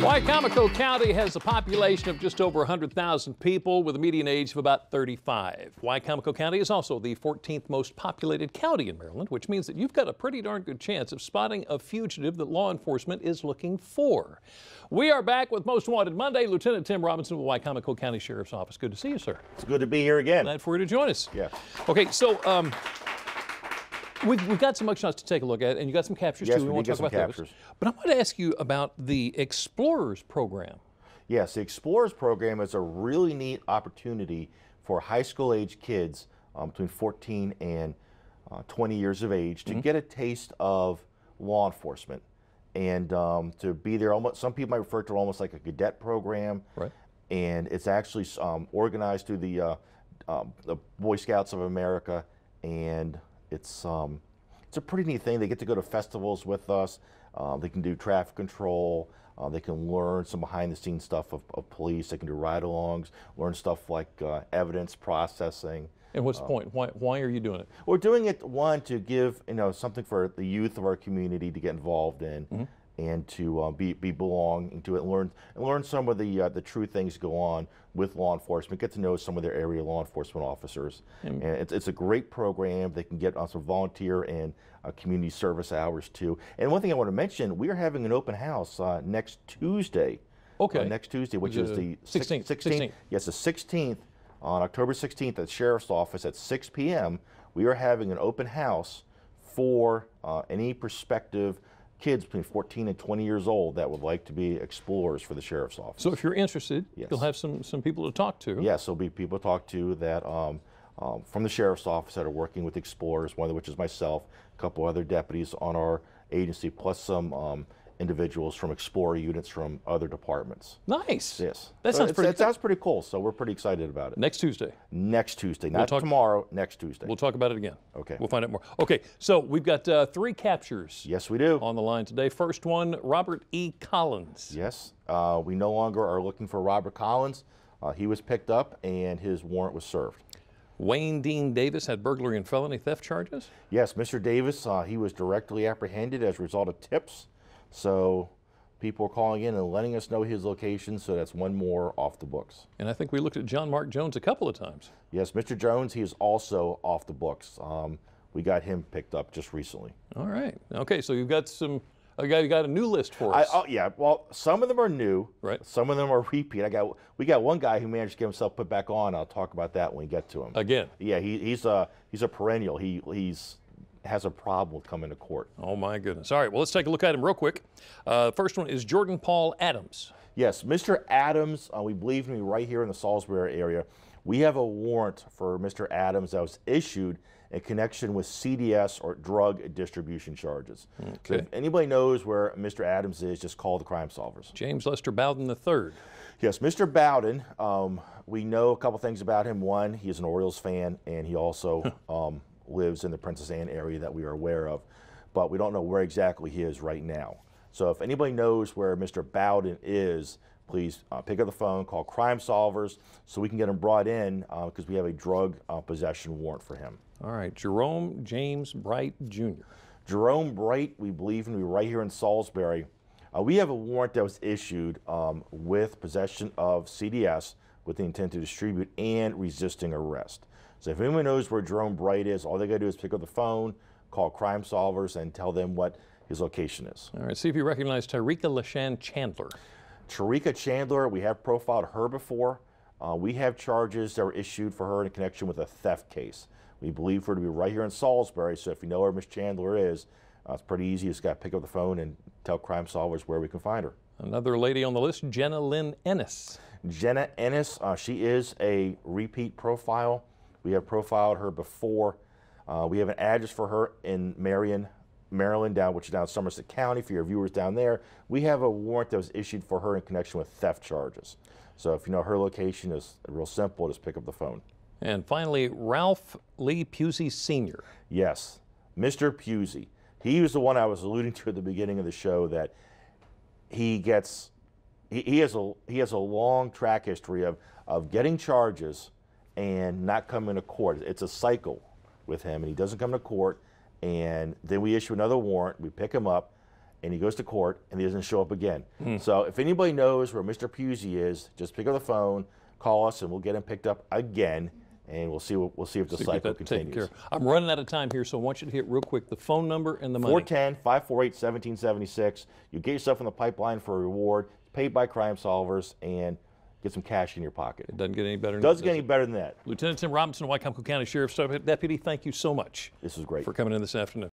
Wicomico County has a population of just over 100,000 people with a median age of about 35. Wicomico County is also the 14th most populated county in Maryland, which means that you've got a pretty darn good chance of spotting a fugitive that law enforcement is looking for. We are back with Most Wanted Monday. Lieutenant Tim Robinson with Wicomico County Sheriff's Office. Good to see you, sir. It's good to be here again. Glad for you to join us. Yeah. Okay, so um, We've, we've got some mugshots to take a look at, and you got some captures Yes, too. we want did to talk about those. captures. But I want to ask you about the Explorers program. Yes, the Explorers program is a really neat opportunity for high school age kids um, between 14 and uh, 20 years of age to get a taste of law enforcement and um, to be there. Almost some people might refer to it almost like a cadet program. Right. And it's actually um, organized through the uh, um, the Boy Scouts of America, and it's um, it's a pretty neat thing. They get to go to festivals with us. Uh, they can do traffic control. Uh, they can learn some behind-the-scenes stuff of, of police. They can do ride-alongs, learn stuff like uh, evidence processing. And what's the point? Why, why are you doing it? We're doing it one to give you know something for the youth of our community to get involved in, and to uh, be be belonging to it, and learn and learn some of the uh, the true things go on with law enforcement. Get to know some of their area law enforcement officers, and it's, it's a great program. They can get on some volunteer and uh, community service hours too. And one thing I want to mention, we are having an open house uh, next Tuesday. Okay. Uh, next Tuesday, which is The the 16th, 16th. 16th. Yes, the 16th, on October 16th at the Sheriff's Office at 6 p.m., we are having an open house for uh, any prospective kids between 14 and 20 years old that would like to be explorers for the Sheriff's Office. So if you're interested, Yes. you'll have some, some people to talk to. Yes, there'll be people to talk to that um, um, from the Sheriff's Office that are working with explorers, one of which is myself, a couple other deputies on our agency, plus some um, individuals from Explorer units from other departments. Nice. Yes. That So sounds pretty It sounds pretty cool, so we're pretty excited about it. Next Tuesday. Next Tuesday, not talk- tomorrow, next Tuesday. We'll talk about it again. Okay. We'll find out more. Okay, so we've got uh, three captures yes, we do. on the line today. First one, Robert E. Collins. Yes, uh, we no longer are looking for Robert Collins. Uh, he was picked up and his warrant was served. Wayne Dean Davis had burglary and felony theft charges. Yes, Mr. Davis, uh, he was directly apprehended as a result of tips. So people are calling in and letting us know his location, so that's one more off the books. And I think we looked at John Mark Jones a couple of times. Yes, Mr. Jones, he is also off the books. Um, we got him picked up just recently. All right. Okay, so you've got some, I got, you got a new list for I, us. oh, yeah, well, some of them are new. Right. Some of them are repeat. I got we got one guy who managed to get himself put back on. I'll talk about that when we get to him. Again. Yeah, he, he's a he's a perennial. He he's has a problem with coming to court. Oh my goodness. All right, well, let's take a look at him real quick. Uh, first one is Jordan Paul Adams. Yes, Mr. Adams, uh, we believe be right here in the Salisbury area. We have a warrant for Mr. Adams that was issued in connection with CDS or drug distribution charges. So Okay. if anybody knows where Mr. Adams is, just call the Crime Solvers. James Lester Bowden III. Yes, Mr. Bowden, um, we know a couple things about him. One, he is an Orioles fan, and he also um, lives in the Princess Anne area that we are aware of, but we don't know where exactly he is right now. So if anybody knows where Mr. Bowden is, please uh, pick up the phone, call Crime Solvers, so we can get him brought in because we have a drug uh, possession warrant for him. All right, Jerome James Bright Jr. Jerome Bright, we believe him to be right here in Salisbury. Uh, we have a warrant that was issued um, with possession of CDS with the intent to distribute and resisting arrest. So if anyone knows where Jerome Bright is, all they got to do is pick up the phone, call Crime Solvers, and tell them what his location is. All right, see if you recognize Tarika Lashan Chandler. Tarika Chandler, we have profiled her before. Uh, we have charges that were issued for her in connection with a theft case. We believe her to be right here in Salisbury, so if you know where Miss Chandler is, uh, it's pretty easy. You just got to pick up the phone and tell Crime Solvers where we can find her. Another lady on the list, Jenna Lynn Ennis. Jenna Ennis, uh, she is a repeat profile. We have profiled her before. Uh, we have an address for her in Marion, Maryland, down which is down Somerset County. For your viewers down there, we have a warrant that was issued for her in connection with theft charges. So if you know her location is real simple, just pick up the phone. And finally, Ralph Lee Pusey Sr. Yes, Mr. Pusey. He was the one I was alluding to at the beginning of the show that he gets he, he has a he has a long track history of of getting charges and not coming to court. It's a cycle with him, and he doesn't come to court. And then we issue another warrant. We pick him up, and he goes to court and he doesn't show up again. Hmm. So if anybody knows where Mr. Pusey is, just pick up the phone, call us, and we'll get him picked up again, and we'll see we'll see if the cycle continues. care. I'm running out of time here, so I want you to hit real quick the phone number and the money. 410 548 1776. You get yourself in the pipeline for a reward, paid by Crime Solvers, and get some cash in your pocket. It doesn't get any better. than Doesn't get this. any better than that. Lieutenant Tim Robinson, Wicomico County Sheriff's Deputy, thank you so much This was great. for coming in this afternoon.